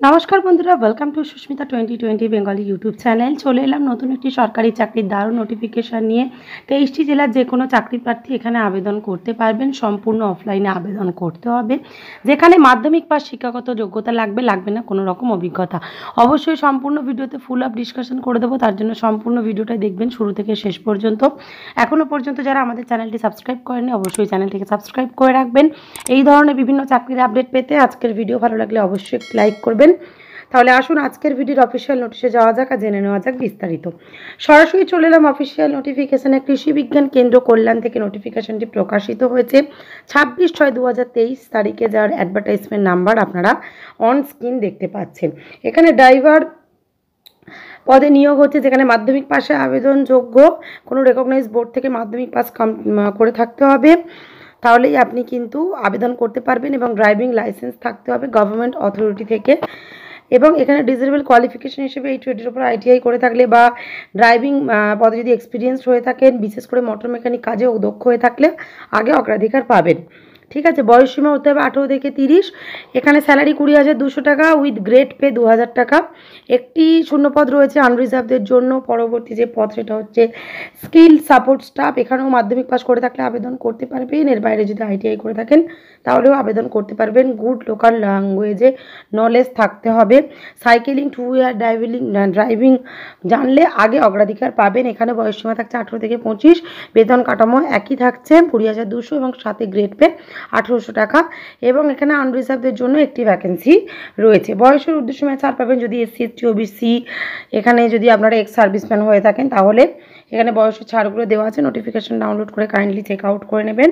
নমস্কার বন্ধুরা welcome to Susmita twenty twenty Bengali YouTube channel চলে এলাম নতুন একটি সরকারি চাকরির দারুণ নোটিফিকেশান নিয়ে। তেইশটি জেলার যে কোনো চাকরি প্রার্থী এখানে আবেদন করতে পারবেন। সম্পূর্ণ অফলাইনে আবেদন করতে হবে। যেখানে মাধ্যমিক পাস শিক্ষাগত যোগ্যতা লাগবে লাগবে না, কোনো রকম অভিজ্ঞতা। অবশ্যই সম্পূর্ণ ভিডিওতে ফুল আপ ডিসকাশন করে দেবো। তার জন্য সম্পূর্ণ ভিডিওটা দেখবেন শুরু থেকে শেষ পর্যন্ত। এখনও পর্যন্ত যারা আমাদের চ্যানেলটি সাবস্ক্রাইব করেনি অবশ্যই চ্যানেলটিকে সাবস্ক্রাইব করে রাখবেন। এই ধরনের বিভিন্ন চাকরির আপডেট পেতে আজকের ভিডিও ভালো লাগলে অবশ্যই লাইক করবেন। তাহলে আসুন, আজকের ভিডিওর অফিসিয়াল নোটিশে যাওয়া যাক আর জেনে নেওয়া যাক বিস্তারিত। সরাসরি চলে এলাম অফিসিয়াল নোটিফিকেশানে কৃষি বিজ্ঞান কেন্দ্র কল্যাণ থেকে নোটিফিকেশানটি প্রকাশিত হয়েছে। ছাব্বিশ ছয় দু তারিখে যার অ্যাডভার্টাইজমেন্ট নাম্বার আপনারা অন স্ক্রিন দেখতে পাচ্ছেন। এখানে ড্রাইভার পদে নিয়োগ হচ্ছে, যেখানে মাধ্যমিক পাশে আবেদনযোগ্য। কোনো রেকগনাইজ বোর্ড থেকে মাধ্যমিক পাস করে থাকতে হবে। তাহলেই আপনি কিন্তু আবেদন করতে পারবেন এবং ড্রাইভিং লাইসেন্স থাকতে হবে গভর্নমেন্ট অথরিটি থেকে। এবং এখানে ডিজেবল কোয়ালিফিকেশন হিসেবে এই ট্রেডের উপর আইটিআই করে থাকলে বা ড্রাইভিং পদে যদি এক্সপিরিয়েন্স হয়ে থাকেন, বিশেষ করে মোটর মেকানিক কাজে দক্ষ হয়ে থাকলে, আগে অগ্রাধিকার পাবেন। ঠিক আছে, বয়স সীমা হতে হবে আঠেরো থেকে তিরিশ। এখানে স্যালারি কুড়ি হাজার দুশো টাকা উইথ গ্রেড পে দু হাজার টাকা। একটি শূন্যপদ রয়েছে আনরিজার্ভদের জন্য। পরবর্তী যে পদ সেটা হচ্ছে স্কিল সাপোর্ট স্টাফ এখানেও মাধ্যমিক পাস করে থাকলে আবেদন করতে পারবেন। এর বাইরে যদি আইটিআই করে থাকেন, তাহলেও আবেদন করতে পারবেন। গুড লোকাল ল্যাঙ্গুয়েজে নলেজ থাকতে হবে। Cycling two wheeler driving driving জানলে আগে অগ্রাধিকার পাবেন। এখানে বয়সসীমা থাকছে আঠেরো থেকে পঁচিশ। বেতন কাঠামো একই থাকছে। কুড়ি হাজার দুশো এবং সাথে গ্রেড পে আঠেরোশো টাকা এবং এখানে আনরিজার্ভদের জন্য একটি ভ্যাকেন্সি রয়েছে। বয়সের উদ্দেশ্য ছাড় পাবেন যদি এসসি এসটি ওবিসি এখানে যদি আপনারা এক্স সার্ভিসম্যান হয়ে থাকেন তাহলে এখানে বয়সের ছাড়গুলো দেওয়া আছে। নোটিফিকেশান ডাউনলোড করে কাইন্ডলি চেক আউট করে নেবেন।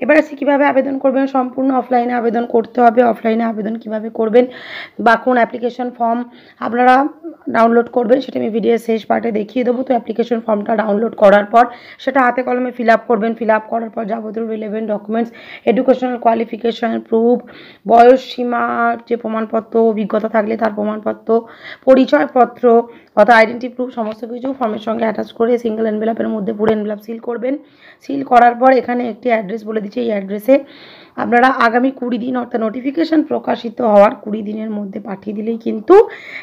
এবার আসি কীভাবে আবেদন করবেন, সম্পূর্ণ অফলাইনে আবেদন করতে হবে অফলাইনে আবেদন কীভাবে করবেন, বা কোন অ্যাপ্লিকেশন ফর্ম আপনারা ডাউনলোড করবেন, সেটা আমি ভিডিওর শেষ পার্টে দেখিয়ে দেবো। তো অ্যাপ্লিকেশন ফর্মটা ডাউনলোড করার পর সেটা হাতে কলমে ফিল আপ করবেন ফিল আপ করার পর যাবতীয় relevant documents educational qualification proof বয়স সীমার যে প্রমাণপত্র, অভিজ্ঞতা থাকলে তার প্রমাণপত্র, পরিচয়পত্র, অর্থাৎ আইডেন্টি প্রুফ সমস্ত কিছু ফর্মের সঙ্গে অ্যাটাচ করে সিঙ্গেল এনভেলাপের মধ্যে পুরো এনভেলাপ সিল করবেন। সিল করার পর এখানে একটি অ্যাড্রেস বলে দিচ্ছে এই অ্যাড্রেসে আপনারা আগামী কুড়ি দিন অর্থাৎ নোটিফিকেশান প্রকাশিত হওয়ার কুড়ি দিনের মধ্যে পাঠিয়ে দিলেই কিন্তু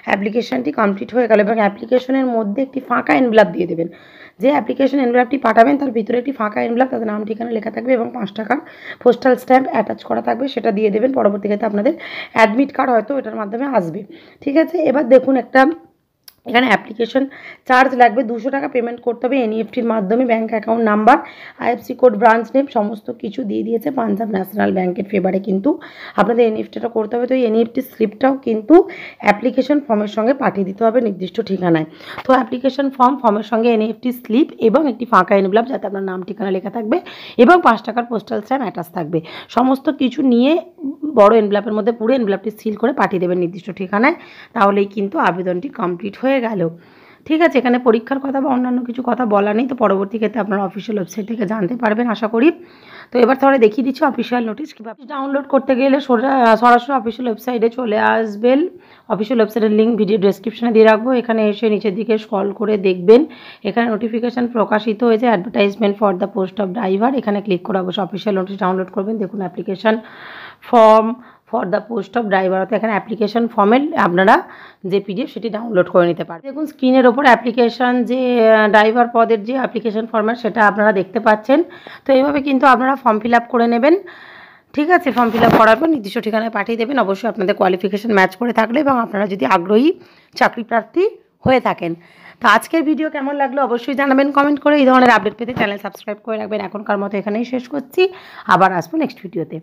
অ্যাপ্লিকেশানটি কমপ্লিট হয়ে গেল এবং অ্যাপ্লিকেশনের মধ্যে একটি ফাঁকা এনভেলাপ দিয়ে দেবেন। যে অ্যাপ্লিকেশন এনভেলাপটি পাঠাবেন, তার ভিতরে একটি ফাঁকা এনভেলাপ তাদের নাম, ঠিকানা লেখা থাকবে এবং পাঁচ টাকার পোস্টাল স্ট্যাম্প অ্যাটাচ করা থাকবে, সেটা দিয়ে দেবেন। পরবর্তীকালে আপনাদের অ্যাডমিট কার্ড হয়তো এটার মাধ্যমে আসবে। ঠিক আছে? এবার দেখুন একটা এখানে অ্যাপ্লিকেশন চার্জ লাগবে। দুশো টাকা পেমেন্ট করতে হবে এনইএফটির মাধ্যমে bank account number IFSC code branch name সমস্ত কিছু দিয়ে দিয়েছে পাঞ্জাব ন্যাশনাল ব্যাঙ্কের ফেভারে কিন্তু। আপনাদের এনইএফটিটা করতে হবে। তো এই এনইএফটি স্লিপটাও কিন্তু অ্যাপ্লিকেশন ফর্মের সঙ্গে পাঠিয়ে দিতে হবে নির্দিষ্ট ঠিকানায়। তো অ্যাপ্লিকেশন ফর্ম ফর্মের সঙ্গে এনইএফটি স্লিপ এবং একটি ফাঁকা এনভেলপ যাতে আপনার নাম, ঠিকানা লেখা থাকবে এবং পাঁচ টাকার পোস্টাল স্ট্যাম্প অ্যাটাচ থাকবে। সমস্ত কিছু নিয়ে বড় এনভেলপের মধ্যে পুরো এনভেলপটি সিল করে পাঠিয়ে দেবেন নির্দিষ্ট ঠিকানায়, তাহলেই কিন্তু আবেদনটি কমপ্লিট হয়ে গেল। ঠিক আছে, এখানে পরীক্ষার কথা বা অন্যান্য কিছু কথা বলা নেই, তো পরবর্তী ক্ষেত্রে আপনারা অফিসিয়াল ওয়েবসাইট থেকে জানতে পারবেন, আশা করি। তো এবার তাহলে দেখিয়ে দিচ্ছি অফিসিয়াল নোটিশ কীভাবে ডাউনলোড করতে গেলে সরাসরি অফিসিয়াল ওয়েবসাইটে চলে আসবেন। অফিসিয়াল ওয়েবসাইটের লিঙ্ক ভিডিও ডেসক্রিপশানে দিয়ে রাখব। এখানে এসে নিচের দিকে স্কল করে দেখবেন। এখানে নোটিফিকেশান প্রকাশিত হয়েছে advertisement for the post of driver এখানে ক্লিক করে অবশ্যই অফিসিয়াল নোটিস ডাউনলোড করবেন। দেখুন application form for the post of driver. অর্থাৎ এখানে অ্যাপ্লিকেশন ফর্মের আপনারা যে পিডিএফ সেটি ডাউনলোড করে নিতে পারেন দেখুন স্ক্রিনের ওপর অ্যাপ্লিকেশান যে ড্রাইভার পদের যে অ্যাপ্লিকেশন ফর্মেট সেটা আপনারা দেখতে পাচ্ছেন। তো এইভাবে কিন্তু আপনারা ফর্ম ফিল করে নেবেন। ঠিক আছে ফর্ম ফিল আপ করার পর নির্দিষ্ট ঠিকানায় পাঠিয়ে দেবেন। অবশ্যই আপনাদের কোয়ালিফিকেশান ম্যাচ করে থাকলে এবং আপনারা যদি আগ্রহী চাকরি প্রার্থী হয়ে থাকেন। তো আজকের ভিডিও কেমন লাগল অবশ্যই জানাবেন কমেন্ট করে। এই ধরনের আপডেট পেতে চ্যানেল সাবস্ক্রাইব করে রাখবেন। এখনকার মতো এখানেই শেষ করছি। আবার আসব নেক্সট ভিডিওতে